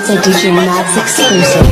It's a DJ Max exclusive.